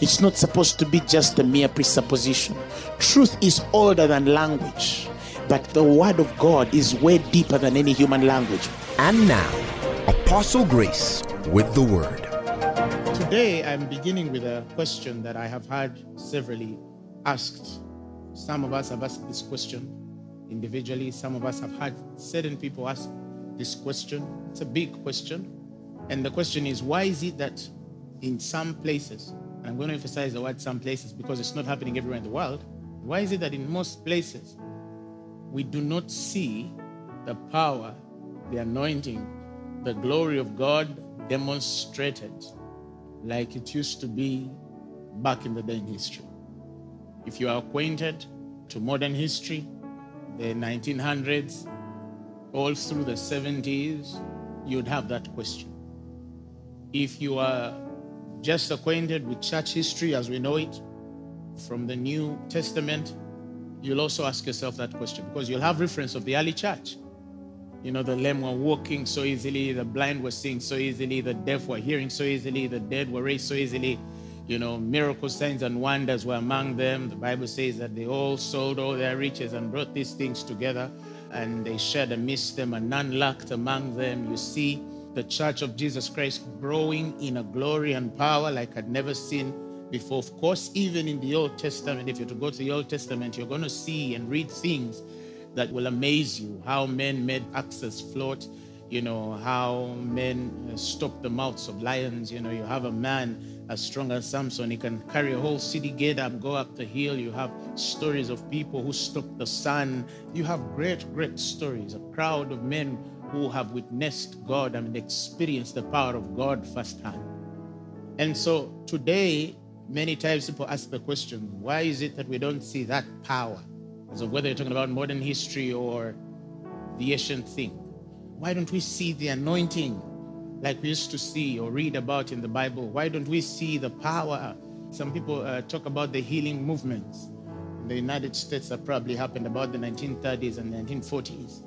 It's not supposed to be just a mere presupposition. Truth is older than language, but the word of God is way deeper than any human language. And now, Apostle Grace with the word. Today, I'm beginning with a question that I have had severally asked. Some of us have asked this question individually, some of us have had certain people ask this question. It's a big question. And the question is why is it that in some places, and I'm going to emphasize the word some places because it's not happening everywhere in the world, why is it that in most places we do not see the power, the anointing, the glory of God demonstrated like it used to be back in the day in history? If you are acquainted to modern history, the 1900s, all through the 70s, you'd have that question. If you are just acquainted with church history as we know it from the New Testament, you'll also ask yourself that question because you'll have reference of the early church. You know, the lame were walking so easily, the blind were seeing so easily, the deaf were hearing so easily, the dead were raised so easily. You know, miracle signs and wonders were among them. The Bible says that they all sold all their riches and brought these things together and they shared amidst them, and none lacked among them. You see the church of Jesus Christ growing in a glory and power like I'd never seen before. Of course, even in the Old Testament, if you're to go to the Old Testament, you're going to see and read things that will amaze you. How men made axes float you know how men uh, stopped the mouths of lions. You know you have a man as strong as samson he can carry a whole city gate up go up the hill. You have stories of people who stopped the sun. You have great great stories. A crowd of men who have witnessed god and experienced the power of god firsthand and so today many times people ask the question why is it that we don't see that power so whether you're talking about modern history or the ancient thing, why don't we see the anointing like we used to see or read about in the Bible? Why don't we see the power? Some people uh, talk about the healing movements. In the United States that probably happened about the 1930s and 1940s,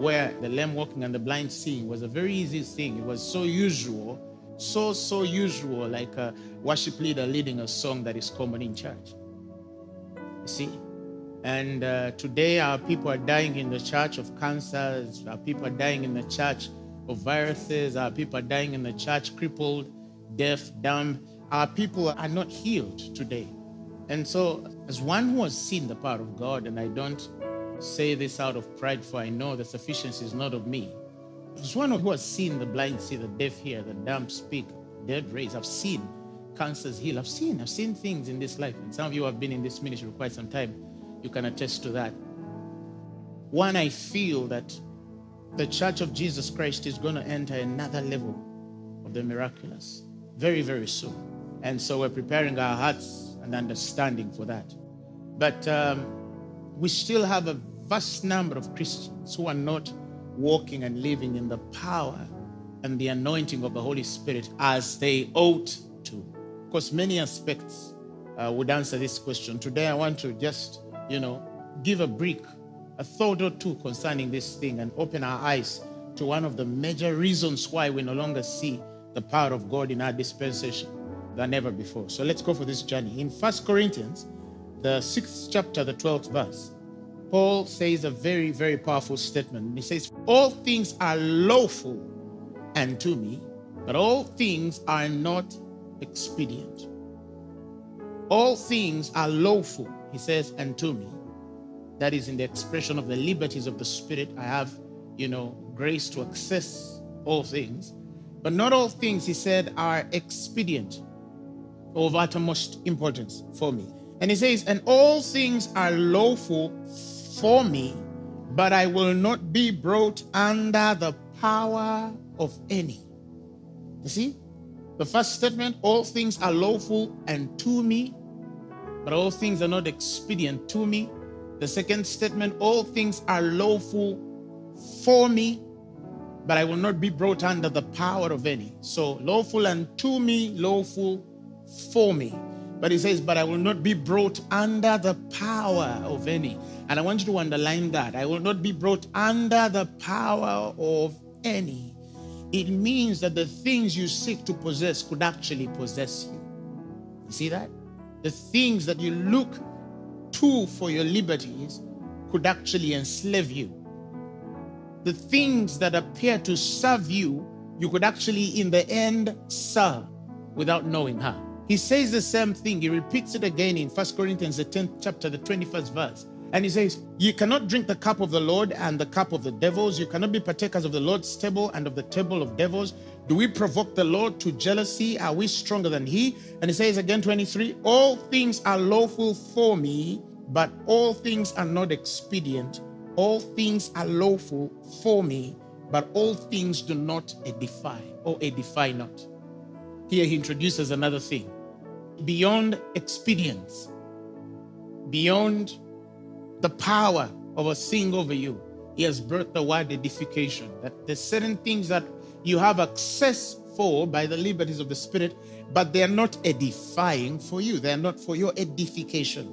where the lame walking and the blind seeing was a very easy thing. It was so usual, so, so usual, like a worship leader leading a song that is common in church. You see? And uh, today, our people are dying in the church of cancers. Our people are dying in the church of viruses. Our people are dying in the church crippled, deaf, dumb. Our people are not healed today. And so, as one who has seen the power of God, and I don't say this out of pride, for I know the sufficiency is not of me. As one who has seen the blind see, the deaf hear, the dumb speak, dead raise, I've seen cancers heal. I've seen, I've seen things in this life. And some of you have been in this ministry for quite some time you can attest to that. One, I feel that the Church of Jesus Christ is going to enter another level of the miraculous very, very soon. And so we're preparing our hearts and understanding for that. But um, we still have a vast number of Christians who are not walking and living in the power and the anointing of the Holy Spirit as they ought to. Of course, many aspects uh, would answer this question. Today, I want to just you know, give a brick, a thought or two concerning this thing and open our eyes to one of the major reasons why we no longer see the power of God in our dispensation than ever before. So let's go for this journey. In First Corinthians, the sixth chapter, the 12th verse, Paul says a very, very powerful statement. He says, All things are lawful unto me, but all things are not expedient. All things are lawful he says, and to me. That is in the expression of the liberties of the Spirit. I have, you know, grace to access all things. But not all things, he said, are expedient or of uttermost importance for me. And he says, and all things are lawful for me, but I will not be brought under the power of any. You see? The first statement, all things are lawful and to me, but all things are not expedient to me. The second statement, all things are lawful for me, but I will not be brought under the power of any. So, lawful and to me, lawful for me. But he says, but I will not be brought under the power of any. And I want you to underline that. I will not be brought under the power of any. It means that the things you seek to possess could actually possess you. You see that? The things that you look to for your liberties could actually enslave you. The things that appear to serve you, you could actually, in the end, serve without knowing how. He says the same thing. He repeats it again in 1 Corinthians, the 10th chapter, the 21st verse. And he says, You cannot drink the cup of the Lord and the cup of the devils. You cannot be partakers of the Lord's table and of the table of devils. Do we provoke the Lord to jealousy? Are we stronger than he? And he says again, 23, All things are lawful for me, but all things are not expedient. All things are lawful for me, but all things do not edify or edify not. Here he introduces another thing beyond experience, beyond the power of a thing over you. He has brought the word edification. That there's certain things that you have access for by the liberties of the Spirit, but they are not edifying for you. They are not for your edification.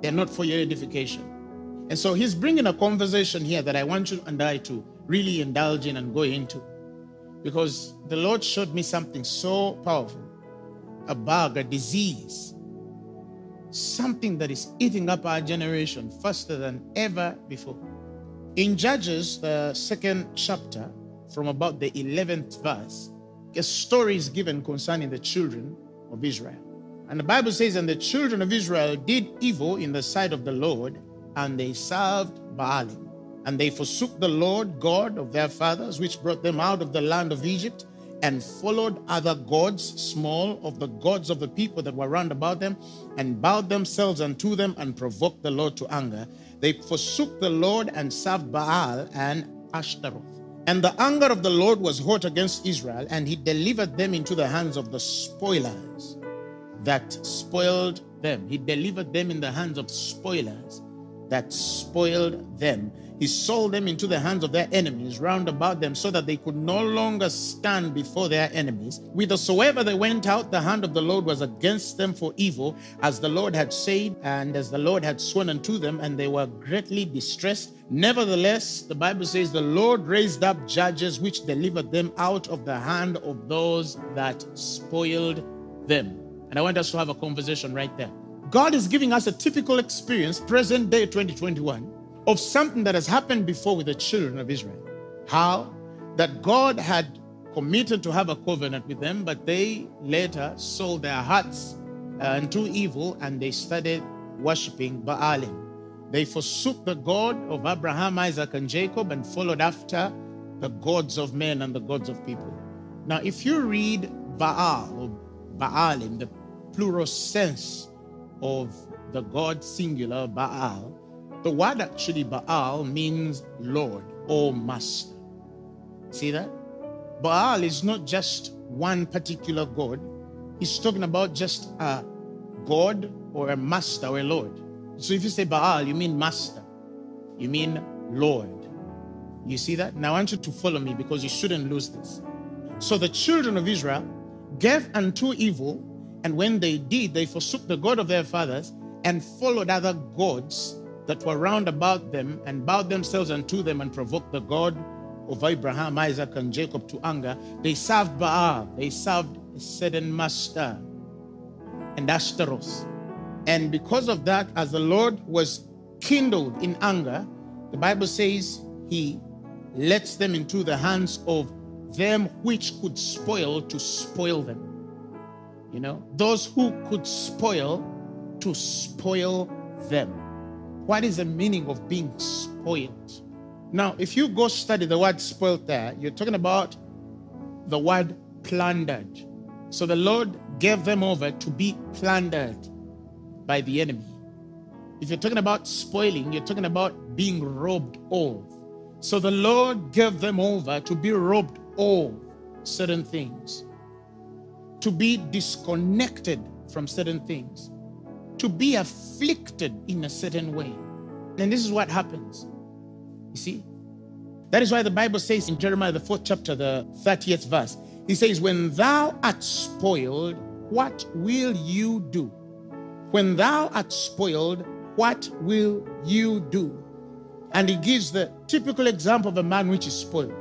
They're not for your edification. And so he's bringing a conversation here that I want you and I to really indulge in and go into. Because the Lord showed me something so powerful a bug, a disease, something that is eating up our generation faster than ever before. In Judges, the second chapter, from about the 11th verse, a story is given concerning the children of Israel. And the Bible says, And the children of Israel did evil in the sight of the Lord, and they served Baalim. And they forsook the Lord God of their fathers, which brought them out of the land of Egypt, and followed other gods, small of the gods of the people that were round about them, and bowed themselves unto them and provoked the Lord to anger. They forsook the Lord and served Baal and Ashtaroth. And the anger of the Lord was hot against Israel, and he delivered them into the hands of the spoilers that spoiled them. He delivered them in the hands of spoilers that spoiled them. He sold them into the hands of their enemies round about them so that they could no longer stand before their enemies. Whithersoever they went out, the hand of the Lord was against them for evil, as the Lord had said and as the Lord had sworn unto them, and they were greatly distressed. Nevertheless, the Bible says the Lord raised up judges which delivered them out of the hand of those that spoiled them. And I want us to have a conversation right there. God is giving us a typical experience, present day 2021, of something that has happened before with the children of Israel. How? That God had committed to have a covenant with them, but they later sold their hearts uh, unto evil and they started worshiping Baalim. They forsook the God of Abraham, Isaac, and Jacob and followed after the gods of men and the gods of people. Now, if you read Baal or Baalim, the plural sense of the God singular Baal, the word actually Baal means Lord or Master. See that? Baal is not just one particular God, he's talking about just a God or a Master or a Lord. So if you say Baal, you mean Master, you mean Lord. You see that? Now I want you to follow me because you shouldn't lose this. So the children of Israel gave unto evil, and when they did, they forsook the God of their fathers and followed other gods that were round about them and bowed themselves unto them and provoked the God of Abraham, Isaac, and Jacob to anger. They served Baal, they served a certain master and Ashtaroth. And because of that, as the Lord was kindled in anger, the Bible says he lets them into the hands of them which could spoil to spoil them. You know, those who could spoil to spoil them. What is the meaning of being spoiled? Now, if you go study the word spoiled there, you're talking about the word plundered. So the Lord gave them over to be plundered by the enemy. If you're talking about spoiling, you're talking about being robbed of. So the Lord gave them over to be robbed of certain things, to be disconnected from certain things. To be afflicted in a certain way. And this is what happens. You see? That is why the Bible says in Jeremiah, the fourth chapter, the 30th verse, he says, When thou art spoiled, what will you do? When thou art spoiled, what will you do? And he gives the typical example of a man which is spoiled.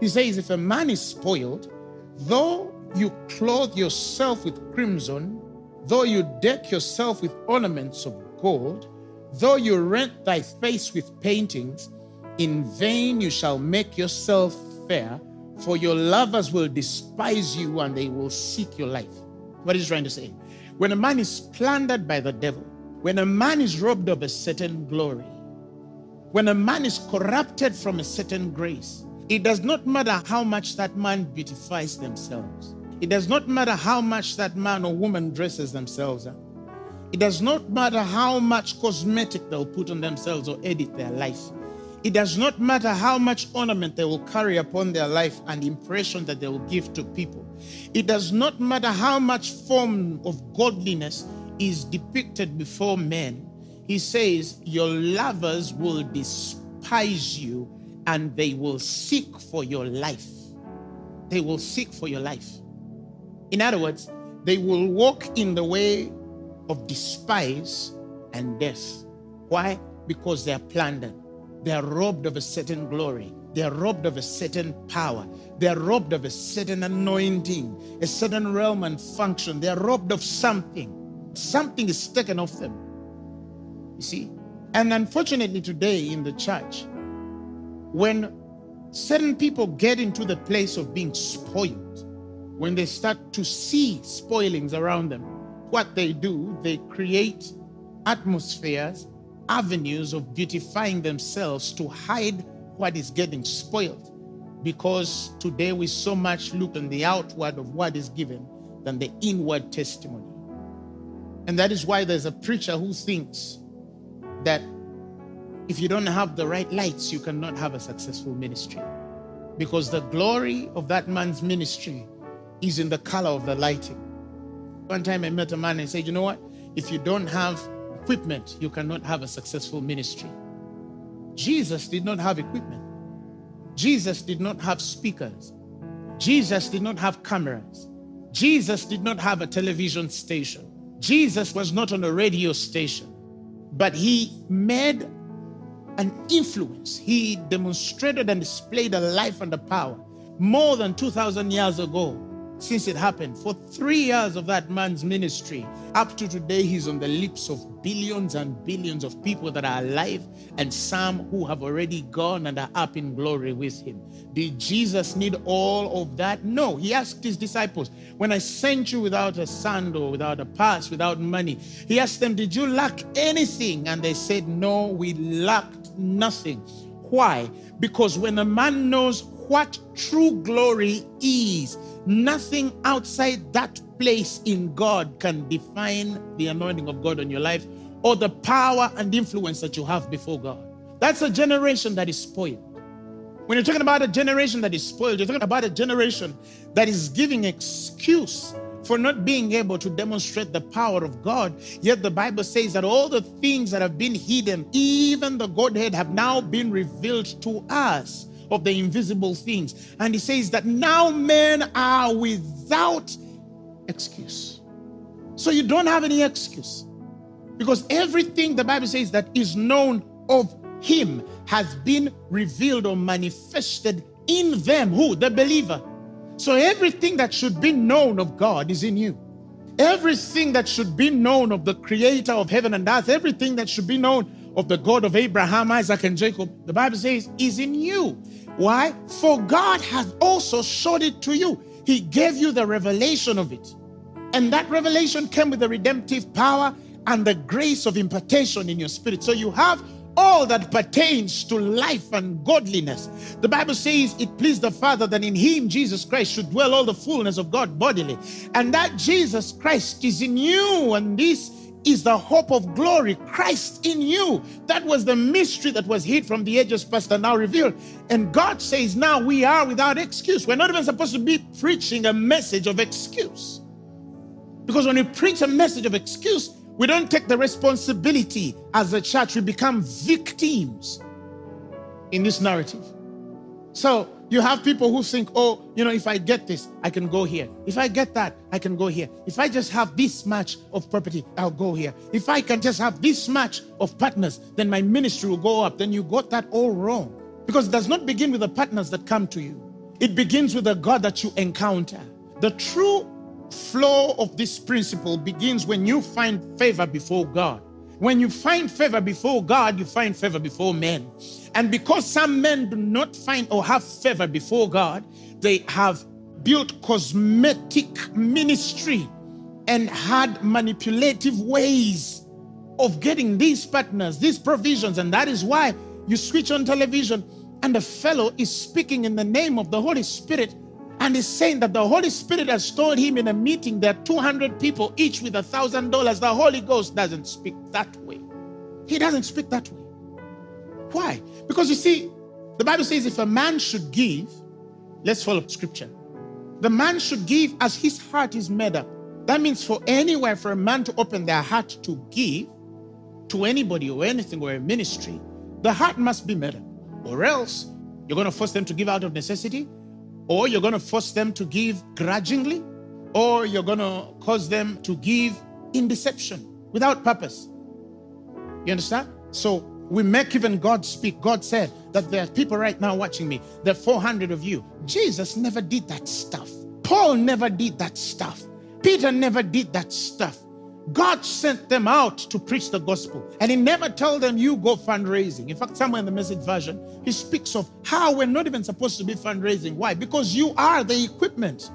He says, If a man is spoiled, though you clothe yourself with crimson, though you deck yourself with ornaments of gold, though you rent thy face with paintings, in vain you shall make yourself fair, for your lovers will despise you and they will seek your life. What is trying to say? When a man is plundered by the devil, when a man is robbed of a certain glory, when a man is corrupted from a certain grace, it does not matter how much that man beautifies themselves. It does not matter how much that man or woman dresses themselves up. It does not matter how much cosmetic they'll put on themselves or edit their life. It does not matter how much ornament they will carry upon their life and impression that they will give to people. It does not matter how much form of godliness is depicted before men. He says, Your lovers will despise you and they will seek for your life. They will seek for your life. In other words, they will walk in the way of despise and death. Why? Because they are plundered. They are robbed of a certain glory. They are robbed of a certain power. They are robbed of a certain anointing, a certain realm and function. They are robbed of something. Something is taken off them. You see? And unfortunately, today in the church, when certain people get into the place of being spoiled, when they start to see spoilings around them, what they do, they create atmospheres avenues of beautifying themselves to hide what is getting spoiled. Because today we so much look on the outward of what is given than the inward testimony. And that is why there's a preacher who thinks that if you don't have the right lights, you cannot have a successful ministry. Because the glory of that man's ministry is in the color of the lighting. One time I met a man and said, You know what? If you don't have equipment, you cannot have a successful ministry. Jesus did not have equipment. Jesus did not have speakers. Jesus did not have cameras. Jesus did not have a television station. Jesus was not on a radio station, but he made an influence. He demonstrated and displayed a life and a power more than 2,000 years ago since it happened. For three years of that man's ministry, up to today, he's on the lips of billions and billions of people that are alive and some who have already gone and are up in glory with him. Did Jesus need all of that? No. He asked his disciples, When I sent you without a sandal, without a pass, without money, he asked them, Did you lack anything? And they said, No, we lacked nothing. Why? Because when a man knows what true glory is, Nothing outside that place in God can define the anointing of God on your life or the power and influence that you have before God. That's a generation that is spoiled. When you're talking about a generation that is spoiled, you're talking about a generation that is giving excuse for not being able to demonstrate the power of God. Yet the Bible says that all the things that have been hidden, even the Godhead, have now been revealed to us of the invisible things. And he says that now men are without excuse. So you don't have any excuse. Because everything the Bible says that is known of him has been revealed or manifested in them. Who? The believer. So everything that should be known of God is in you. Everything that should be known of the creator of heaven and earth, everything that should be known of the God of Abraham, Isaac, and Jacob, the Bible says is in you. Why? For God has also showed it to you. He gave you the revelation of it. And that revelation came with the redemptive power and the grace of impartation in your spirit. So you have all that pertains to life and godliness. The Bible says it pleased the Father that in him, Jesus Christ, should dwell all the fullness of God bodily. And that Jesus Christ is in you. And this is the hope of glory, Christ in you. That was the mystery that was hid from the ages past and now revealed. And God says, now we are without excuse. We're not even supposed to be preaching a message of excuse. Because when we preach a message of excuse, We don't take the responsibility as a church. We become victims in this narrative. So you have people who think, oh, you know, if I get this, I can go here. If I get that, I can go here. If I just have this much of property, I'll go here. If I can just have this much of partners, then my ministry will go up. Then you got that all wrong. Because it does not begin with the partners that come to you, it begins with the God that you encounter. The true flow of this principle begins when you find favor before God. When you find favor before God, you find favor before men. And because some men do not find or have favor before God, they have built cosmetic ministry and had manipulative ways of getting these partners, these provisions. And that is why you switch on television and the fellow is speaking in the name of the Holy Spirit and he's saying that the Holy Spirit has told him in a meeting are 200 people, each with a thousand dollars. The Holy Ghost doesn't speak that way. He doesn't speak that way. Why? Because you see, the Bible says if a man should give, let's follow scripture. The man should give as his heart is made up. That means for anywhere for a man to open their heart to give to anybody or anything or a ministry, the heart must be made up. Or else you're going to force them to give out of necessity, or you're going to force them to give grudgingly, or you're going to cause them to give in deception without purpose. You understand? So we make even God speak. God said that there are people right now watching me. There are 400 of you. Jesus never did that stuff. Paul never did that stuff. Peter never did that stuff. God sent them out to preach the gospel. And he never told them, you go fundraising. In fact, somewhere in the message version, he speaks of how we're not even supposed to be fundraising. Why? Because you are the equipment.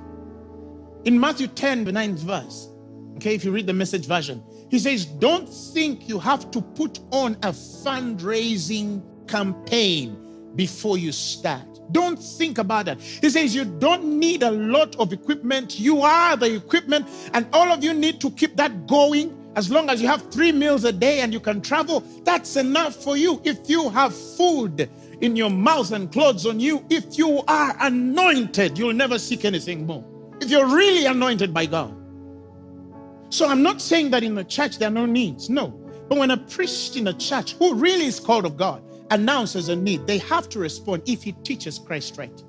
In Matthew 10, the ninth verse, okay, if you read the message version, he says, Don't think you have to put on a fundraising campaign before you start. Don't think about that. He says, You don't need a lot of equipment. You are the equipment, and all of you need to keep that going. As long as you have three meals a day and you can travel, that's enough for you. If you have food in your mouth and clothes on you, if you are anointed, you'll never seek anything more. If you're really anointed by God. So I'm not saying that in the church there are no needs. No. But when a priest in a church who really is called of God announces a need, they have to respond if he teaches Christ right.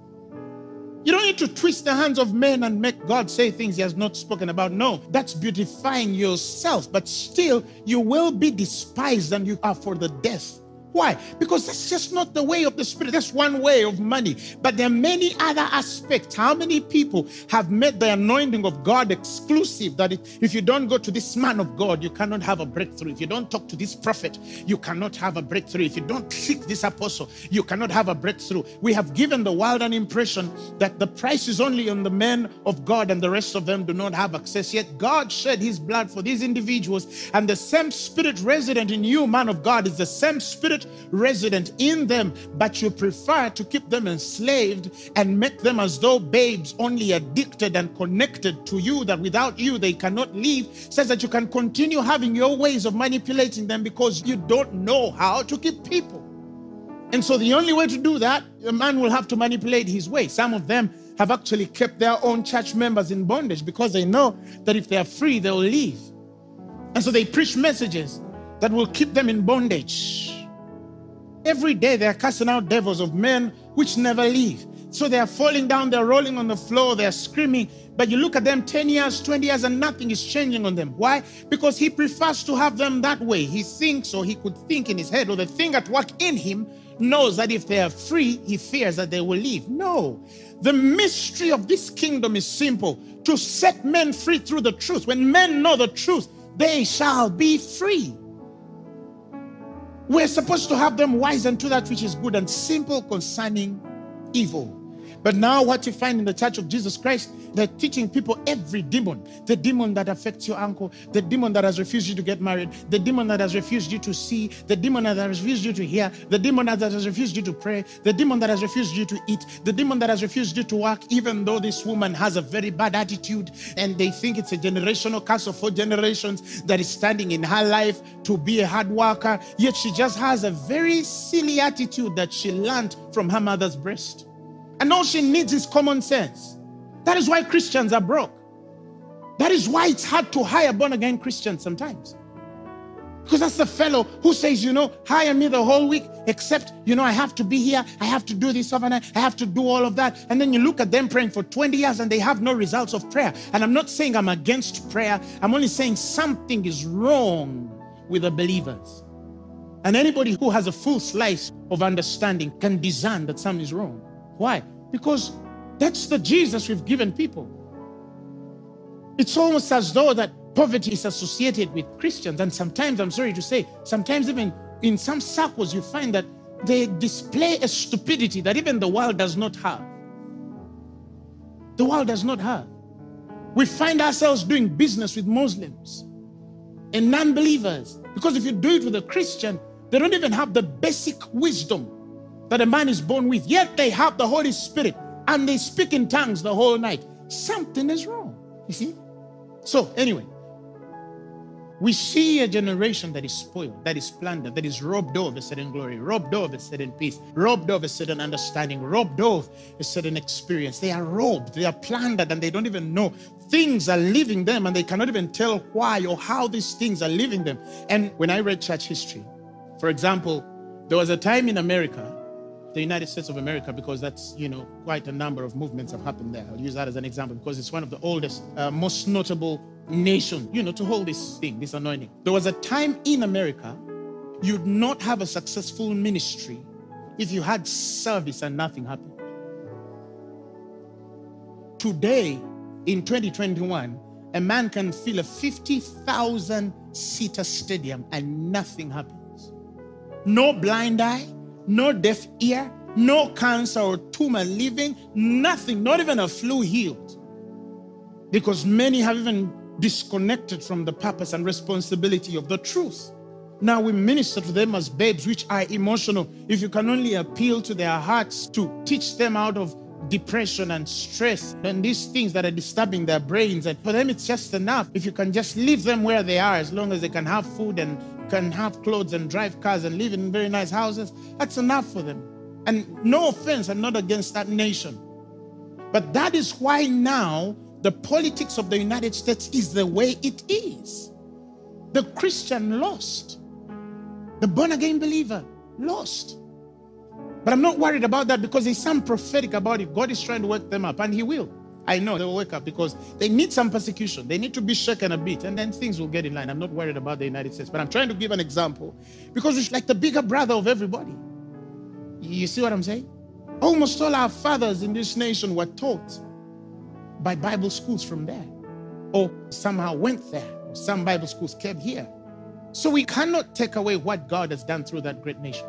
You don't need to twist the hands of men and make God say things he has not spoken about. No, that's beautifying yourself, but still you will be despised and you are for the death why? Because that's just not the way of the Spirit. That's one way of money. But there are many other aspects. How many people have made the anointing of God exclusive that if you don't go to this man of God, you cannot have a breakthrough. If you don't talk to this prophet, you cannot have a breakthrough. If you don't seek this apostle, you cannot have a breakthrough. We have given the world an impression that the price is only on the men of God and the rest of them do not have access. Yet God shed his blood for these individuals, and the same spirit resident in you, man of God, is the same Spirit resident in them, but you prefer to keep them enslaved and make them as though babes, only addicted and connected to you, that without you they cannot live, says that you can continue having your ways of manipulating them because you don't know how to keep people. And so the only way to do that, a man will have to manipulate his way. Some of them have actually kept their own church members in bondage because they know that if they are free, they'll leave. And so they preach messages that will keep them in bondage. Every day they are casting out devils of men which never leave. So they are falling down, they're rolling on the floor, they're screaming. But you look at them 10 years, 20 years, and nothing is changing on them. Why? Because he prefers to have them that way. He thinks, or he could think in his head, or the thing at work in him knows that if they are free, he fears that they will leave. No. The mystery of this kingdom is simple to set men free through the truth. When men know the truth, they shall be free. We're supposed to have them wise unto that which is good and simple concerning evil. But now, what you find in the church of Jesus Christ, they're teaching people every demon the demon that affects your uncle, the demon that has refused you to get married, the demon that has refused you to see, the demon that has refused you to hear, the demon that has refused you to pray, the demon that has refused you to eat, the demon that has refused you to work, even though this woman has a very bad attitude and they think it's a generational curse of four generations that is standing in her life to be a hard worker, yet she just has a very silly attitude that she learned from her mother's breast. And all she needs is common sense. That is why Christians are broke. That is why it's hard to hire born again Christians sometimes. Because that's the fellow who says, you know, hire me the whole week, except, you know, I have to be here. I have to do this overnight. I have to do all of that. And then you look at them praying for 20 years and they have no results of prayer. And I'm not saying I'm against prayer. I'm only saying something is wrong with the believers. And anybody who has a full slice of understanding can discern that something is wrong. Why? Because that's the Jesus we've given people. It's almost as though that poverty is associated with Christians. And sometimes, I'm sorry to say, sometimes even in some circles, you find that they display a stupidity that even the world does not have. The world does not have. We find ourselves doing business with Muslims and non believers because if you do it with a Christian, they don't even have the basic wisdom that a man is born with, yet they have the Holy Spirit and they speak in tongues the whole night. Something is wrong. You see? So, anyway, we see a generation that is spoiled, that is plundered, that is robbed of a certain glory, robbed of a certain peace, robbed of a certain understanding, robbed of a certain experience. They are robbed, they are plundered, and they don't even know. Things are leaving them, and they cannot even tell why or how these things are leaving them. And when I read church history, for example, there was a time in America, the United States of America, because that's, you know, quite a number of movements have happened there. I'll use that as an example because it's one of the oldest, uh, most notable nation, you know, to hold this thing, this anointing. There was a time in America, you'd not have a successful ministry if you had service and nothing happened. Today, in 2021, a man can fill a 50,000 seater stadium and nothing happens. No blind eye, no deaf ear, no cancer or tumor living, nothing, not even a flu healed. Because many have even disconnected from the purpose and responsibility of the truth. Now we minister to them as babes which are emotional. If you can only appeal to their hearts to teach them out of depression and stress and these things that are disturbing their brains, and for them it's just enough. If you can just leave them where they are, as long as they can have food and can have clothes and drive cars and live in very nice houses, that's enough for them. And no offense, I'm not against that nation. But that is why now the politics of the United States is the way it is. The Christian lost, the born again believer lost. But I'm not worried about that because there's some prophetic about it. God is trying to wake them up, and He will. I know they'll wake up because they need some persecution. They need to be shaken a bit, and then things will get in line. I'm not worried about the United States, but I'm trying to give an example because it's like the bigger brother of everybody. You see what I'm saying? Almost all our fathers in this nation were taught by Bible schools from there, or somehow went there, some Bible schools came here. So we cannot take away what God has done through that great nation.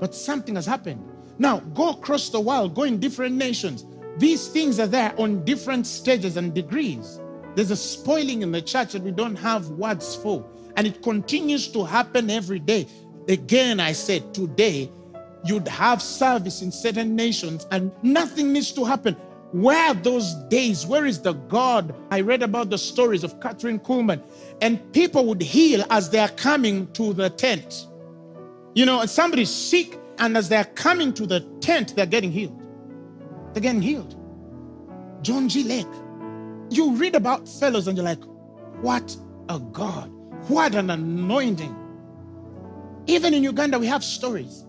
But something has happened. Now, go across the world, go in different nations. These things are there on different stages and degrees. There's a spoiling in the church that we don't have words for. And it continues to happen every day. Again, I said today, you'd have service in certain nations and nothing needs to happen. Where are those days? Where is the God? I read about the stories of Kathryn Kuhlman, and people would heal as they are coming to the tent. You know, somebody's sick, and as they're coming to the tent, they're getting healed. They're getting healed. John G. Lake. You read about fellows, and you're like, what a God. What an anointing. Even in Uganda, we have stories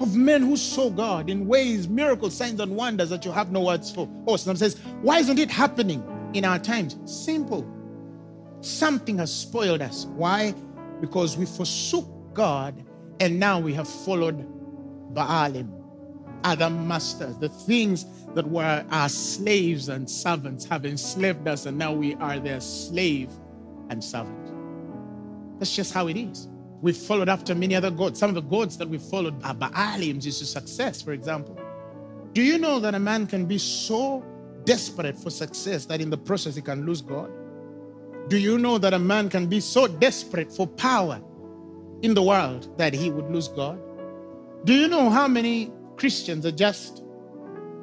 of men who saw God in ways, miracles, signs, and wonders that you have no words for. Oh, or some says, why isn't it happening in our times? Simple. Something has spoiled us. Why? Because we forsook God and now we have followed Baalim, other masters. The things that were our slaves and servants have enslaved us, and now we are their slave and servant. That's just how it is. We've followed after many other gods. Some of the gods that we followed are Baalims is to success, for example. Do you know that a man can be so desperate for success that in the process he can lose God? Do you know that a man can be so desperate for power in the world that he would lose God? Do you know how many Christians are just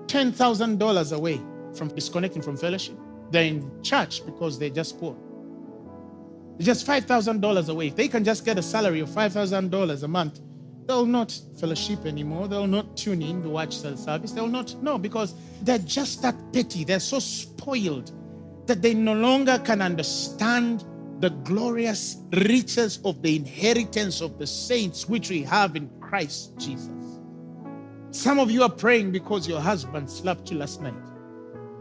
$10,000 away from disconnecting from fellowship? They're in church because they're just poor just $5,000 away. If they can just get a salary of $5,000 a month, they'll not fellowship anymore. They'll not tune in to watch the service. They'll not, no, because they're just that petty. They're so spoiled that they no longer can understand the glorious riches of the inheritance of the saints which we have in Christ Jesus. Some of you are praying because your husband slapped you last night.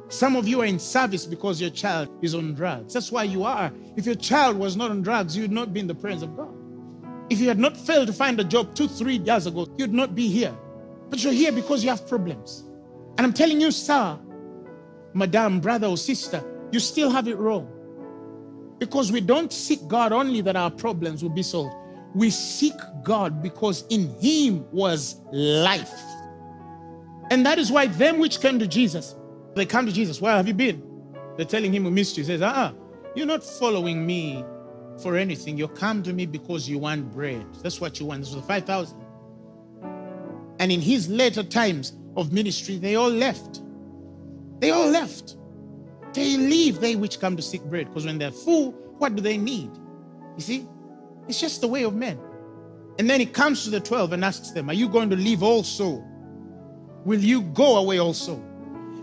Some of you are in service because your child is on drugs. That's why you are. If your child was not on drugs, you would not be in the presence of God. If you had not failed to find a job two, three years ago, you'd not be here. But you're here because you have problems. And I'm telling you, sir, madam, brother, or sister, you still have it wrong. Because we don't seek God only that our problems will be solved. We seek God because in Him was life. And that is why them which came to Jesus, they come to Jesus. Where have you been? They're telling him we missed you. He says, uh-uh, you're not following me for anything. You come to me because you want bread. That's what you want. This was 5,000. And in his later times of ministry, they all left. They all left. They leave, they which come to seek bread. Because when they're full, what do they need? You see? It's just the way of men. And then he comes to the 12 and asks them, Are you going to leave also? Will you go away also?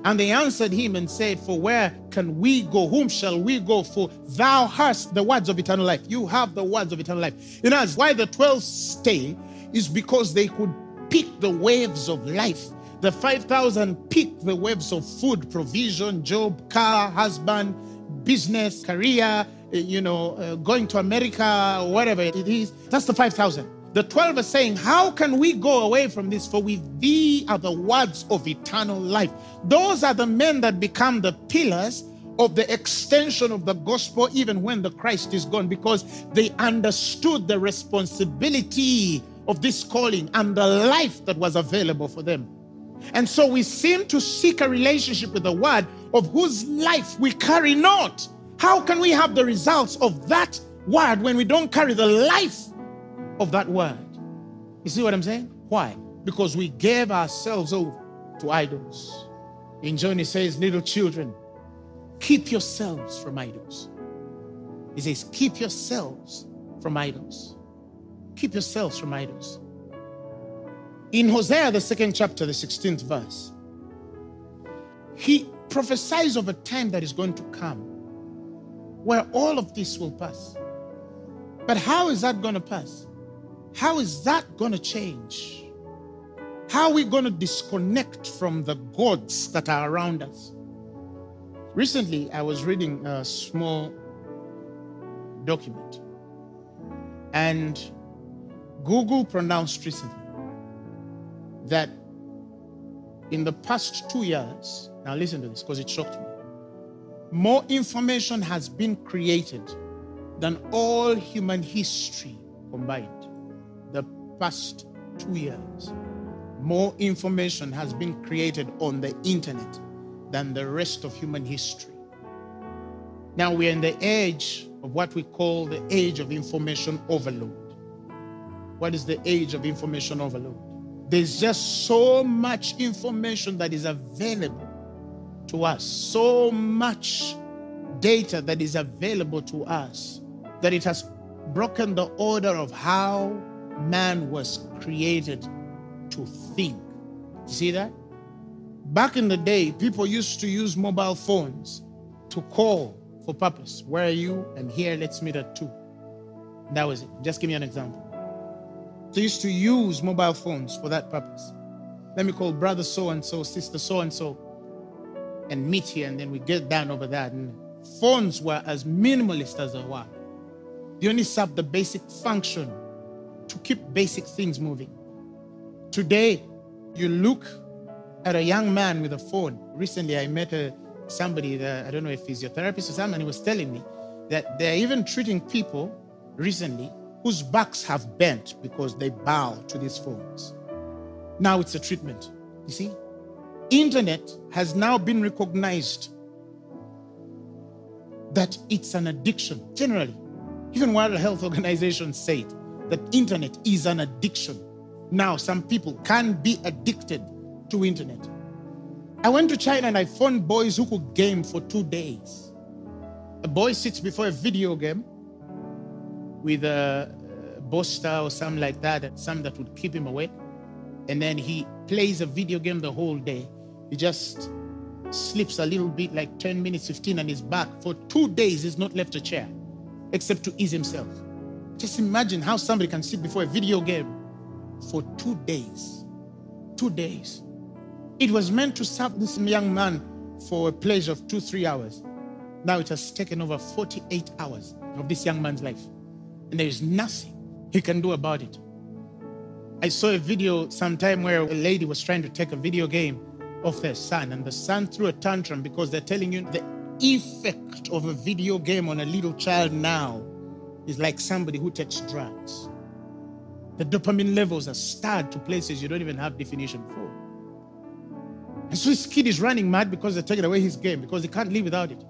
And they answered him and said, For where can we go? Whom shall we go? For thou hast the words of eternal life. You have the words of eternal life. You know, why the 12 stay is because they could pick the waves of life. The 5,000 picked the waves of food, provision, job, car, husband, business, career, eh, you know, uh, going to America, whatever it is. That's the 5,000. The 12 are saying, How can we go away from this? For with thee are the words of eternal life. Those are the men that become the pillars of the extension of the gospel, even when the Christ is gone, because they understood the responsibility of this calling and the life that was available for them. And so we seem to seek a relationship with the word of whose life we carry not. How can we have the results of that word when we don't carry the life of that word. You see what I'm saying? Why? Because we gave ourselves over to idols. In John, he says, Little children, keep yourselves from idols. He says, Keep yourselves from idols. Keep yourselves from idols. In Hosea, the second chapter, the 16th verse, he prophesies of a time that is going to come where all of this will pass. But how is that going to pass? How is that going to change? How are we going to disconnect from the gods that are around us? Recently, I was reading a small document, and Google pronounced recently that in the past two years, now listen to this because it shocked me, more information has been created than all human history combined past two years, more information has been created on the internet than the rest of human history. Now we're in the age of what we call the age of information overload. What is the age of information overload? There's just so much information that is available to us, so much data that is available to us that it has broken the order of how man was created to think. You see that? Back in the day, people used to use mobile phones to call for purpose. Where are you? And here, let's meet at two. That was it. Just give me an example. They used to use mobile phones for that purpose. Let me call brother so and so, sister so and so, and meet here, and then we get down over that. And phones were as minimalist as they were. They only served the basic function to keep basic things moving. Today, you look at a young man with a phone. Recently, I met a, somebody, that, I don't know if physiotherapist or someone, he was telling me that they're even treating people recently whose backs have bent because they bow to these phones. Now it's a treatment. You see? Internet has now been recognized that it's an addiction generally. Even World Health Organization say it that internet is an addiction. Now, some people can be addicted to internet. I went to China and I found boys who could game for two days. A boy sits before a video game with a Bosta or something like that, something that would keep him awake. And then he plays a video game the whole day. He just sleeps a little bit, like 10 minutes, 15, and he's back. For two days, he's not left a chair. except to ease himself. Just imagine how somebody can sit before a video game for two days. Two days. It was meant to serve this young man for a pleasure of two, three hours. Now it has taken over 48 hours of this young man's life. And there is nothing he can do about it. I saw a video sometime where a lady was trying to take a video game of their son, and the son threw a tantrum because they're telling you the effect of a video game on a little child now is like somebody who takes drugs. The dopamine levels are stirred to places you don't even have definition for. And so his kid is running mad because they're taking away his game because he can't live without it.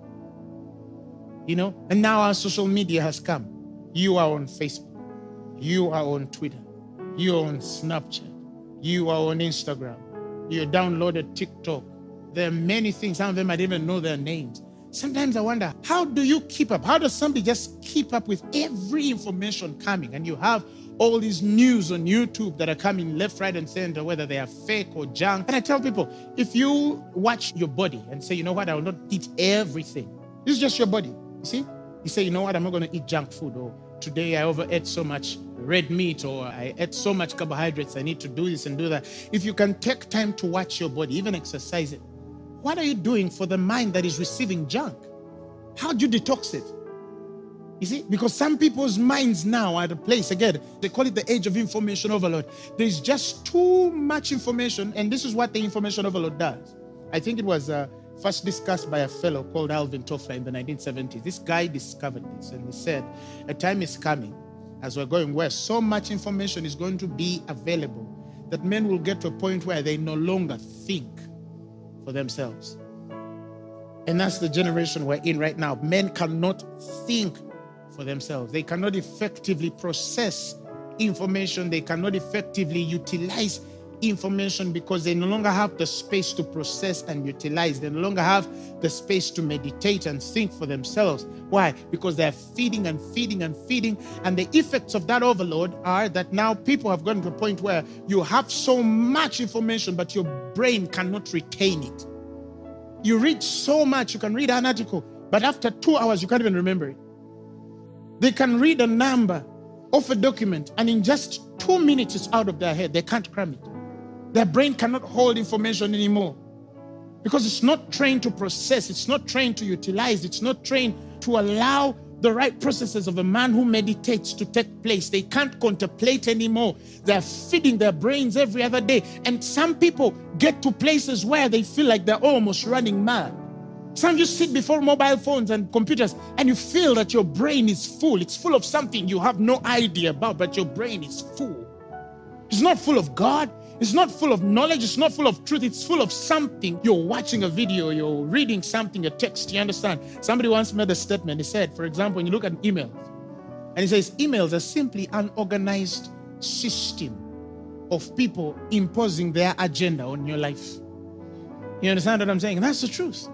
You know? And now our social media has come. You are on Facebook. You are on Twitter. You are on Snapchat. You are on Instagram. You downloaded TikTok. There are many things. Some of them I didn't even know their names. Sometimes I wonder, how do you keep up? How does somebody just keep up with every information coming? And you have all these news on YouTube that are coming left, right, and center, whether they are fake or junk. And I tell people, if you watch your body and say, you know what, I will not eat everything. This is just your body. You see? You say, you know what, I'm not going to eat junk food. Or today I overate so much red meat or I ate so much carbohydrates. I need to do this and do that. If you can take time to watch your body, even exercise it, what are you doing for the mind that is receiving junk? How do you detox it? You see, because some people's minds now are at a place, again, they call it the age of information overload. There's just too much information, and this is what the information overload does. I think it was uh, first discussed by a fellow called Alvin Toffler in the 1970s. This guy discovered this, and he said, A time is coming as we're going west, so much information is going to be available that men will get to a point where they no longer think for themselves. And that's the generation we're in right now. Men cannot think for themselves, they cannot effectively process information, they cannot effectively utilize information because they no longer have the space to process and utilize. They no longer have the space to meditate and think for themselves. Why? Because they're feeding and feeding and feeding. And the effects of that overload are that now people have gotten to a point where you have so much information, but your brain cannot retain it. You read so much, you can read an article, but after two hours, you can't even remember it. They can read a number of a document, and in just two minutes, it's out of their head. They can't cram it. Their brain cannot hold information anymore because it's not trained to process, it's not trained to utilize, it's not trained to allow the right processes of a man who meditates to take place. They can't contemplate anymore. They're feeding their brains every other day. And some people get to places where they feel like they're almost running mad. Some you sit before mobile phones and computers and you feel that your brain is full. It's full of something you have no idea about, but your brain is full. It's not full of God, it's not full of knowledge, it's not full of truth, it's full of something. You're watching a video, you're reading something, a text, you understand? Somebody once made a statement. He said, for example, when you look at emails, and he says, emails are simply an organized system of people imposing their agenda on your life. You understand what I'm saying? That's the truth.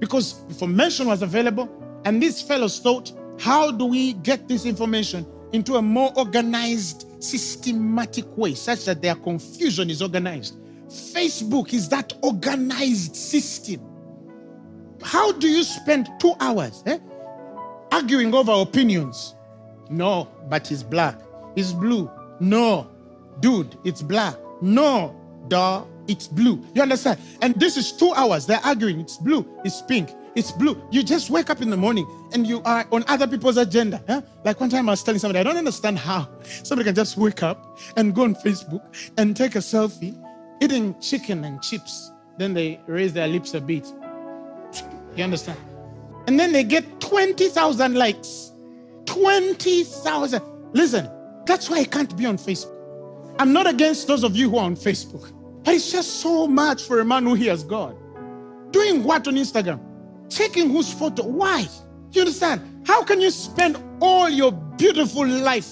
Because information was available, and these fellows thought, how do we get this information into a more organized systematic way such that their confusion is organized. Facebook is that organized system. How do you spend two hours eh, arguing over opinions? No, but he's black. He's blue. No, dude, it's black. No, duh, it's blue. You understand? And this is two hours. They're arguing. It's blue, it's pink, it's blue. You just wake up in the morning and you are on other people's agenda. Huh? Like one time I was telling somebody, I don't understand how somebody can just wake up and go on Facebook and take a selfie eating chicken and chips. Then they raise their lips a bit. You understand? And then they get 20,000 likes. 20,000. Listen, that's why I can't be on Facebook. I'm not against those of you who are on Facebook, but it's just so much for a man who hears God. Doing what on Instagram? Taking whose photo? Why? You understand? How can you spend all your beautiful life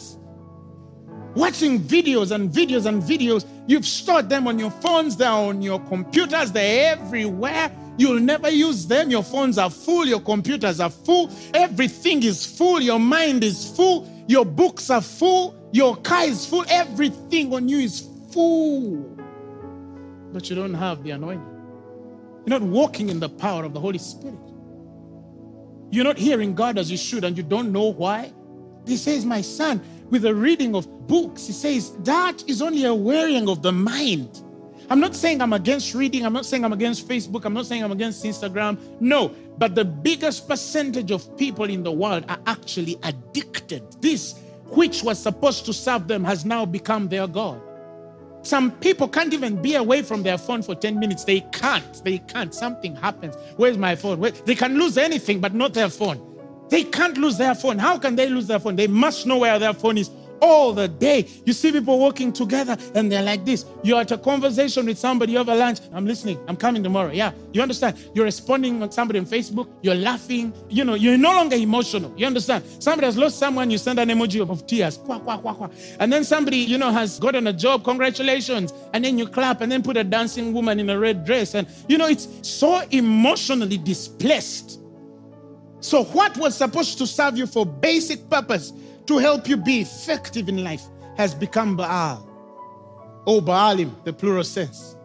watching videos and videos and videos? You've stored them on your phones, they're on your computers, they're everywhere. You'll never use them. Your phones are full, your computers are full, everything is full, your mind is full, your books are full, your car is full, everything on you is full. But you don't have the anointing. You're not walking in the power of the Holy Spirit. You're not hearing God as you should, and you don't know why. He says, My son, with the reading of books, he says, that is only a wearing of the mind. I'm not saying I'm against reading. I'm not saying I'm against Facebook. I'm not saying I'm against Instagram. No, but the biggest percentage of people in the world are actually addicted. This, which was supposed to serve them, has now become their God. Some people can't even be away from their phone for 10 minutes. They can't. They can't. Something happens. Where's my phone? Where? They can lose anything, but not their phone. They can't lose their phone. How can they lose their phone? They must know where their phone is all the day. You see people walking together and they're like this. You're at a conversation with somebody over lunch. I'm listening. I'm coming tomorrow. Yeah. You understand? You're responding on somebody on Facebook. You're laughing. You know, you're no longer emotional. You understand? Somebody has lost someone. You send an emoji of, tears. Quack, quack, quack, quack. And then somebody, you know, has gotten a job. Congratulations. And then you clap and then put a dancing woman in a red dress. And, you know, it's so emotionally displaced. So, what was supposed to serve you for basic purpose to help you be effective in life has become Baal. Oh, Baalim, the plural sense.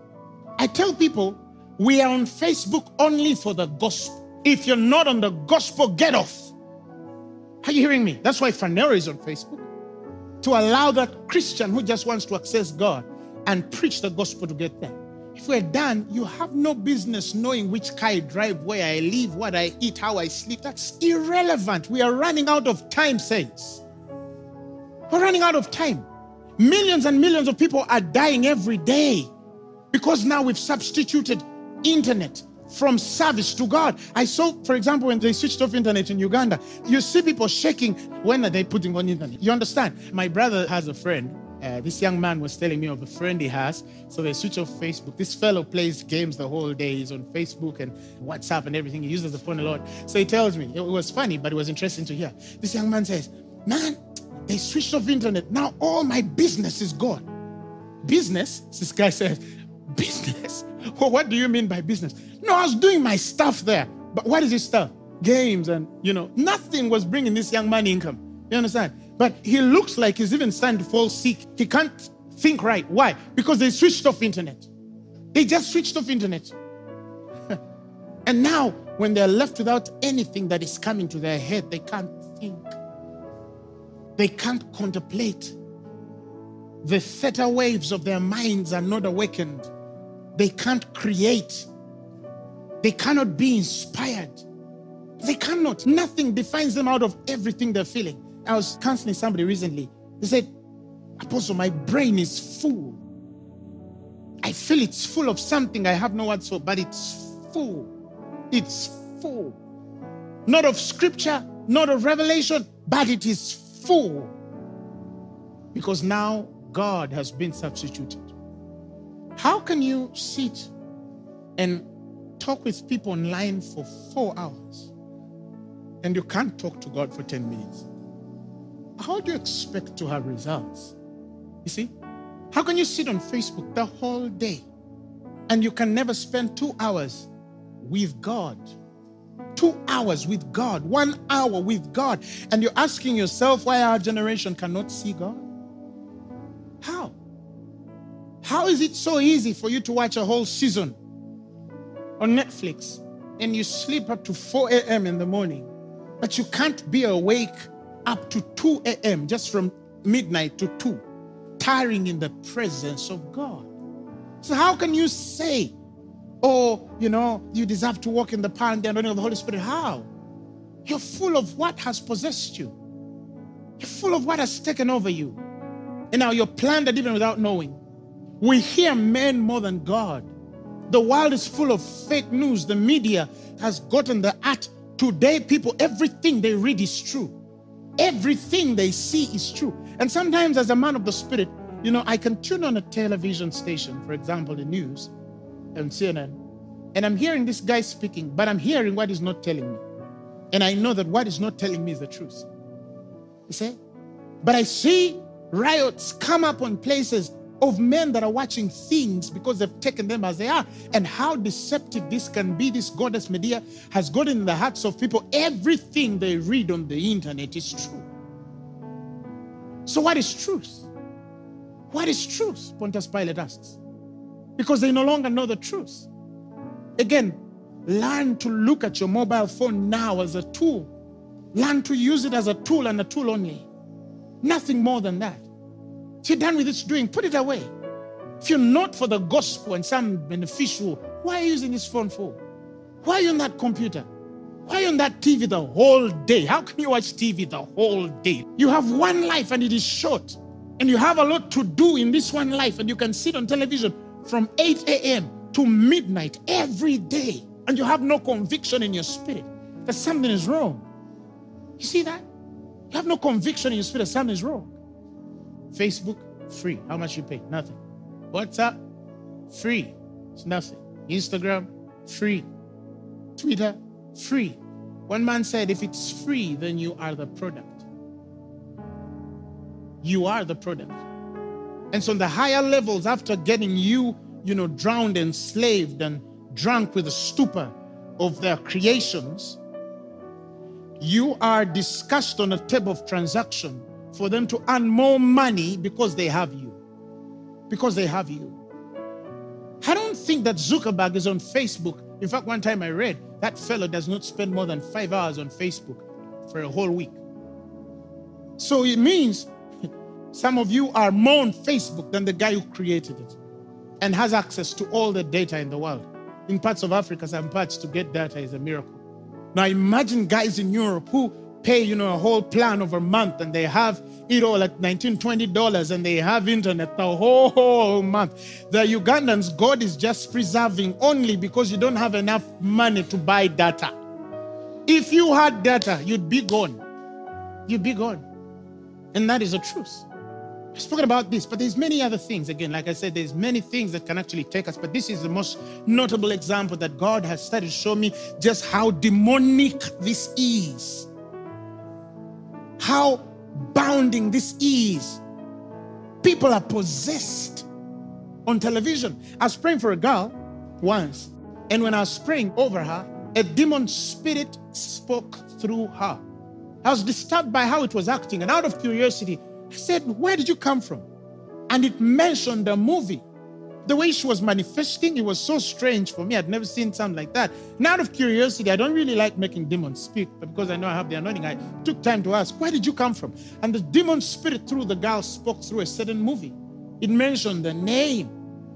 I tell people we are on Facebook only for the gospel. If you're not on the gospel, get off. Are you hearing me? That's why Phaneroo is on Facebook. To allow that Christian who just wants to access God and preach the gospel to get there. If we're done, you have no business knowing which car I drive, where I live, what I eat, how I sleep. That's irrelevant. We are running out of time, saints. We're running out of time. Millions and millions of people are dying every day because now we've substituted internet from service to God. I saw, for example, when they switched off internet in Uganda, you see people shaking when are they putting on internet. You understand? My brother has a friend. Uh, this young man was telling me of a friend he has. So they switch off Facebook. This fellow plays games the whole day. He's on Facebook and WhatsApp and everything. He uses the phone a lot. So he tells me, it was funny, but it was interesting to hear. This young man says, Man, they switched off internet. Now all my business is gone. Business? This guy says, business? Well, what do you mean by business? No, I was doing my stuff there. But what is his stuff? Games and, you know, nothing was bringing this young man income. You understand? But he looks like he's even starting to fall sick. He can't think right. Why? Because they switched off internet. They just switched off internet. and now, when they're left without anything that is coming to their head, they can't think. They can't contemplate. The theta waves of their minds are not awakened. They can't create. They cannot be inspired. They cannot. Nothing defines them out of everything they're feeling. I was counseling somebody recently. They said, Apostle, my brain is full. I feel it's full of something I have no words for, but it's full. It's full. Not of scripture, not of revelation, but it is full because now God has been substituted. How can you sit and talk with people online for four hours and you can't talk to God for 10 minutes? How do you expect to have results? You see? How can you sit on Facebook the whole day and you can never spend two hours with God? Two hours with God, one hour with God, and you're asking yourself why our generation cannot see God? How? How is it so easy for you to watch a whole season on Netflix and you sleep up to 4 a.m. in the morning, but you can't be awake up to 2 a.m. just from midnight to 2, tiring in the presence of God? So, how can you say oh, you know, you deserve to walk in the power and the anointing of the Holy Spirit. How? You're full of what has possessed you. You're full of what has taken over you. And now you're planted even without knowing. We hear men more than God. The world is full of fake news. The media has gotten the art. Today, people, everything they read is true. Everything they see is true. And sometimes, as a man of the Spirit, you know, I can tune on a television station, for example, the news, and CNN, and I'm hearing this guy speaking, but I'm hearing what he's not telling me. And I know that what he's not telling me is the truth. You see? But I see riots come up on places of men that are watching things because they've taken them as they are. And how deceptive this can be, this goddess media has gotten in the hearts of people. Everything they read on the internet is true. So, what is truth? What is truth? Pontius Pilate asks because they no longer know the truth. Again, learn to look at your mobile phone now as a tool. Learn to use it as a tool and a tool only. Nothing more than that. If you're done with its doing, put it away. If you're not for the gospel and some beneficial, why are you using this phone for? Why are you on that computer? Why are you on that TV the whole day? How can you watch TV the whole day? You have one life and it is short. And you have a lot to do in this one life, and you can sit on television from 8 a.m. to midnight every day, and you have no conviction in your spirit that something is wrong. You see that? You have no conviction in your spirit that something is wrong. Facebook, free. How much you pay? Nothing. WhatsApp, free. It's nothing. Instagram, free. Twitter, free. One man said, if it's free, then you are the product. You are the product. And so, on the higher levels, after getting you, you know, drowned, enslaved, and drunk with the stupor of their creations, you are discussed on a table of transaction for them to earn more money because they have you. Because they have you. I don't think that Zuckerberg is on Facebook. In fact, one time I read that fellow does not spend more than five hours on Facebook for a whole week. So it means some of you are more on Facebook than the guy who created it and has access to all the data in the world. In parts of Africa, some parts to get data is a miracle. Now imagine guys in Europe who pay, you know, a whole plan over a month and they have it all at 19, 20 dollars and they have internet the whole, whole month. The Ugandans, God is just preserving only because you don't have enough money to buy data. If you had data, you'd be gone. You'd be gone. And that is the truth. I've spoken about this, but there's many other things. Again, like I said, there's many things that can actually take us, but this is the most notable example that God has started to show me just how demonic this is. How bounding this is. People are possessed on television. I was praying for a girl once, and when I was praying over her, a demon spirit spoke through her. I was disturbed by how it was acting, and out of curiosity, I said, Where did you come from? And it mentioned the movie. The way she was manifesting, it was so strange for me. I'd never seen something like that. And out of curiosity, I don't really like making demons speak, but because I know I have the anointing, I took time to ask, Where did you come from? And the demon spirit through the girl spoke through a certain movie. It mentioned the name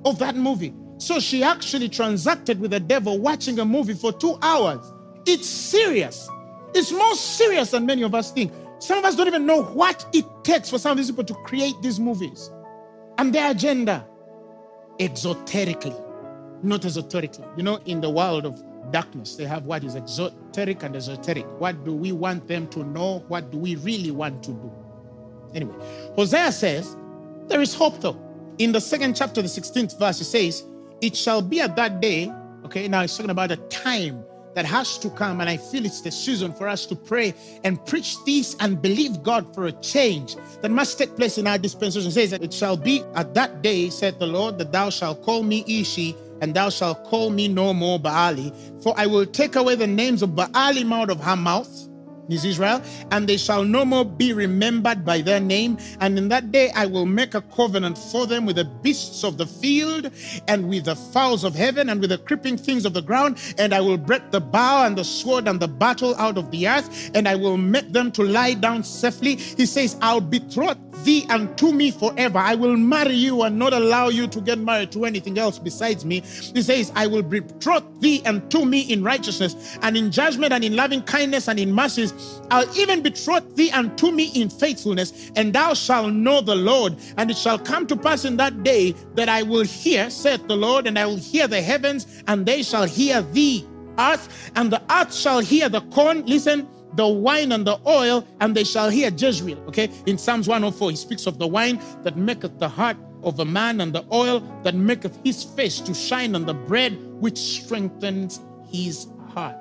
of that movie. So she actually transacted with the devil watching a movie for two hours. It's serious. It's more serious than many of us think. Some of us don't even know what it takes for some of these people to create these movies and their agenda exoterically, not esoterically. You know, in the world of darkness, they have what is exoteric and esoteric. What do we want them to know? What do we really want to do? Anyway, Hosea says, There is hope though. In the second chapter, the 16th verse, it says, It shall be at that day, okay, now it's talking about a time that has to come. And I feel it's the season for us to pray and preach this and believe God for a change that must take place in our dispensation. It says that it shall be at that day, said the Lord, that thou shalt call me Ishi, and thou shalt call me no more Baali. For I will take away the names of Baalim out of her mouth is Israel, and they shall no more be remembered by their name. And in that day I will make a covenant for them with the beasts of the field, and with the fowls of heaven, and with the creeping things of the ground. And I will break the bow and the sword and the battle out of the earth, and I will make them to lie down safely. He says, I'll betroth thee unto me forever. I will marry you and not allow you to get married to anything else besides me. He says, I will betroth thee unto me in righteousness and in judgment and in loving kindness and in mercies. I'll even betroth thee unto me in faithfulness, and thou shalt know the Lord. And it shall come to pass in that day that I will hear, saith the Lord, and I will hear the heavens, and they shall hear thee, earth, and the earth shall hear the corn. Listen the wine and the oil, and they shall hear Jezreel. Okay, in Psalms 104, he speaks of the wine that maketh the heart of a man, and the oil that maketh his face to shine, and the bread which strengthens his heart.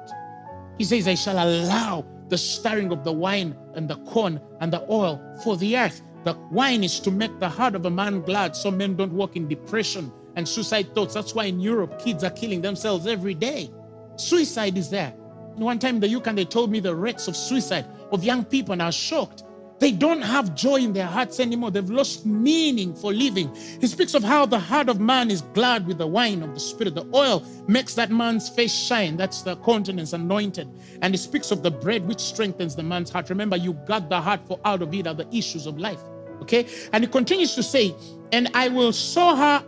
He says, I shall allow the stirring of the wine and the corn and the oil for the earth. The wine is to make the heart of a man glad so men don't walk in depression and suicide thoughts. That's why in Europe, kids are killing themselves every day. Suicide is there. One time in the UK, they told me the rates of suicide of young people, and I was shocked. They don't have joy in their hearts anymore. They've lost meaning for living. He speaks of how the heart of man is glad with the wine of the Spirit. The oil makes that man's face shine. That's the countenance anointed. And he speaks of the bread which strengthens the man's heart. Remember, you got the heart, for out of it are the issues of life. Okay? And he continues to say, And I will sow her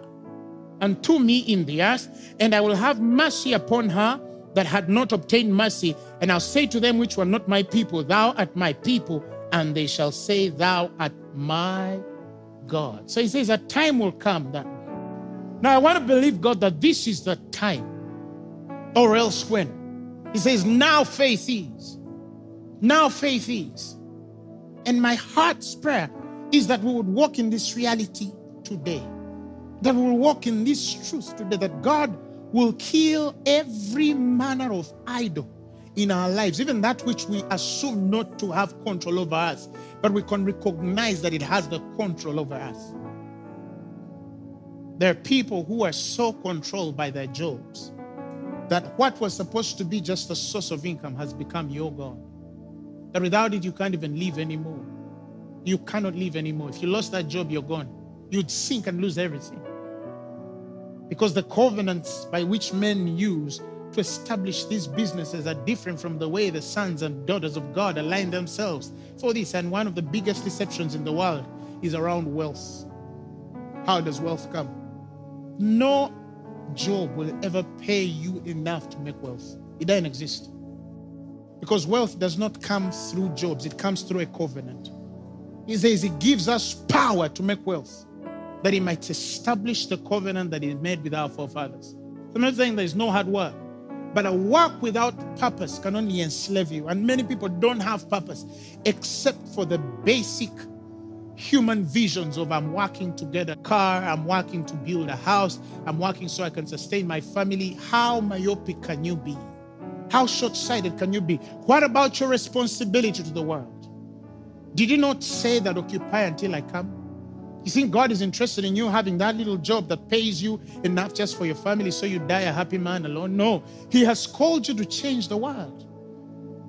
unto me in the earth, and I will have mercy upon her that had not obtained mercy. And I'll say to them which were not my people, Thou art my people and they shall say, Thou art my God. So he says, A time will come that Now I want to believe God that this is the time, or else when. He says, Now faith is. Now faith is. And my heart's prayer is that we would walk in this reality today. That we will walk in this truth today, that God will kill every manner of idol in our lives, even that which we assume not to have control over us, but we can recognize that it has the control over us. There are people who are so controlled by their jobs that what was supposed to be just a source of income has become your God. That without it, you can't even live anymore. You cannot live anymore. If you lost that job, you're gone. You'd sink and lose everything. Because the covenants by which men use to establish these businesses are different from the way the sons and daughters of God align themselves for this. And one of the biggest deceptions in the world is around wealth. How does wealth come? No job will ever pay you enough to make wealth. It doesn't exist. Because wealth does not come through jobs, it comes through a covenant. He says he gives us power to make wealth, that he might establish the covenant that he made with our forefathers. So I'm not saying there's no hard work. But a work without purpose can only enslave you. And many people don't have purpose except for the basic human visions of I'm working to get a car, I'm working to build a house, I'm working so I can sustain my family. How myopic can you be? How short sighted can you be? What about your responsibility to the world? Did you not say that occupy until I come? You think God is interested in you having that little job that pays you enough just for your family so you die a happy man alone? No. He has called you to change the world.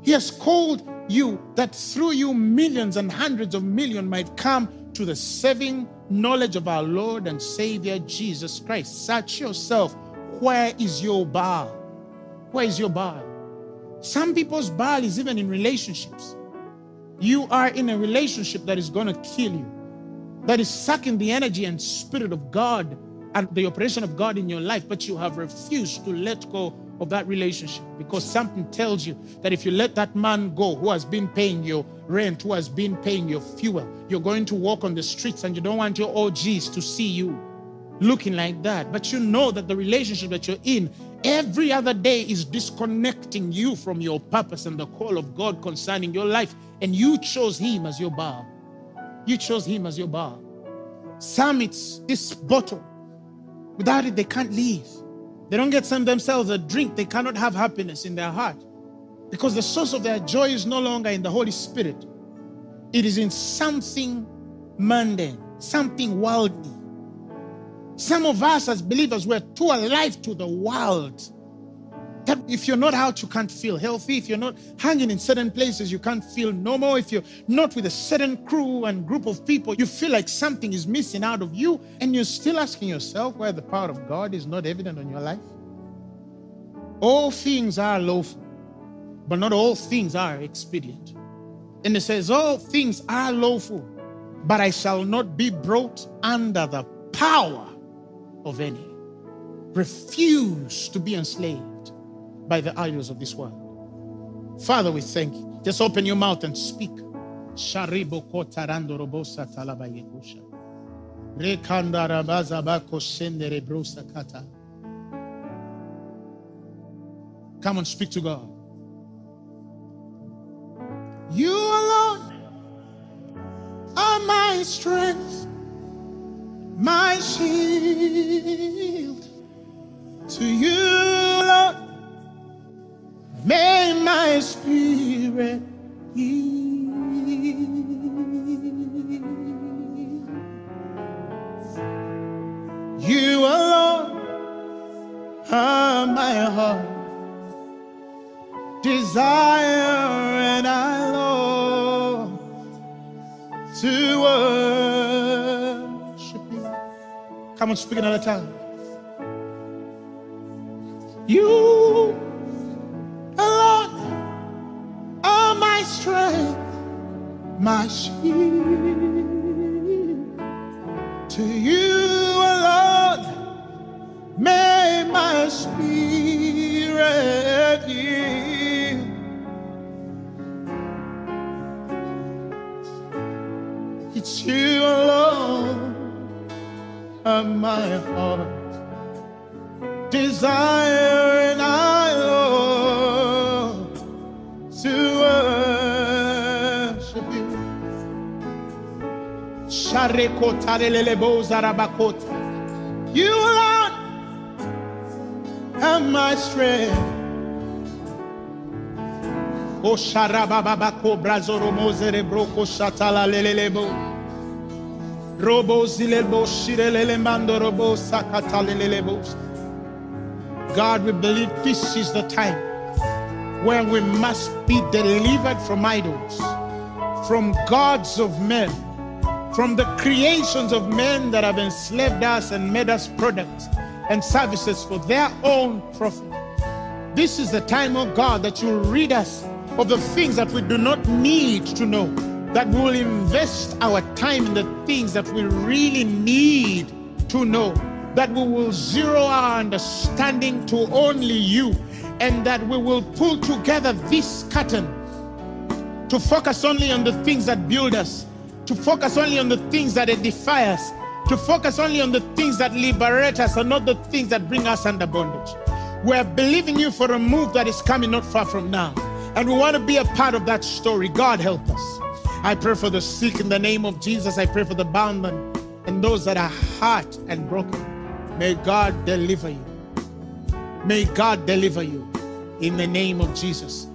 He has called you that through you millions and hundreds of millions might come to the saving knowledge of our Lord and Savior Jesus Christ. Search yourself. Where is your Baal? Where is your Baal? Some people's Baal is even in relationships. You are in a relationship that is going to kill you that is sucking the energy and spirit of God and the operation of God in your life, but you have refused to let go of that relationship because something tells you that if you let that man go who has been paying your rent, who has been paying your fuel, you're going to walk on the streets and you don't want your OGs to see you looking like that. But you know that the relationship that you're in every other day is disconnecting you from your purpose and the call of God concerning your life, and you chose Him as your Baal. You chose him as your Baal. Some, it's this bottle. Without it, they can't leave. They don't get some themselves a drink. They cannot have happiness in their heart because the source of their joy is no longer in the Holy Spirit. It is in something mundane, something worldly. Some of us as believers, we're too alive to the world that if you're not out, you can't feel healthy. If you're not hanging in certain places, you can't feel normal. If you're not with a certain crew and group of people, you feel like something is missing out of you. And you're still asking yourself why the power of God is not evident on your life. All things are lawful, but not all things are expedient. And it says, All things are lawful, but I shall not be brought under the power of any. Refuse to be enslaved by the idols of this world. Father, we thank you. Just open your mouth and speak. Come and speak to God. You alone are my strength, my shield. To you, Lord, May my spirit yield. You alone are my heart desire, and I long to worship you. Come on, speak another time. You strength, my shield. To you alone may my spirit yield. It's you alone and my heart desire You Lord am my strength. O sharababako brazoro broko shatala. Robo lelelebo. God, we believe this is the time where we must be delivered from idols, from gods of men, from the creations of men that have enslaved us and made us products and services for their own profit. This is the time, oh God, that you rid us of the things that we do not need to know, that we will invest our time in the things that we really need to know, that we will zero our understanding to only you, and that we will pull together this curtain to focus only on the things that build us, to focus only on the things that edify us, to focus only on the things that liberate us and not the things that bring us under bondage. We're believing you for a move that is coming not far from now. And we want to be a part of that story. God help us. I pray for the sick in the name of Jesus. I pray for the bound and, and those that are hurt and broken. May God deliver you. May God deliver you in the name of Jesus.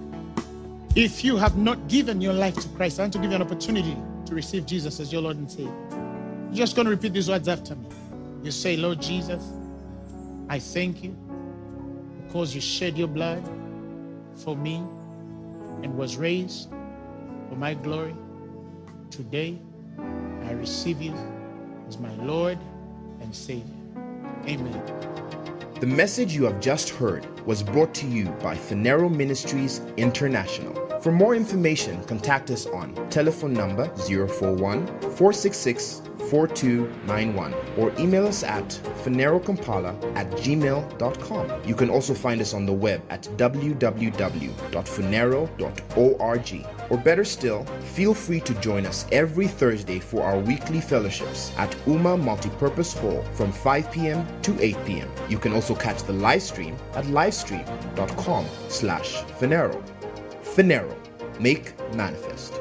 If you have not given your life to Christ, I want to give you an opportunity to receive Jesus as your Lord and Savior. You're just going to repeat these words after me. You say, Lord Jesus, I thank you because you shed your blood for me and was raised for my glory. Today, I receive you as my Lord and Savior. Amen. The message you have just heard was brought to you by Phaneroo Ministries International. For more information, contact us on telephone number 041 466 4291 or email us at phanerookampala at gmail.com. You can also find us on the web at www.phaneroo.org. Or better still, feel free to join us every Thursday for our weekly fellowships at Uma Multipurpose Hall from 5 p.m. to 8 p.m. You can also catch the live stream at livestream.com slash Phaneroo. Phaneroo, make manifest.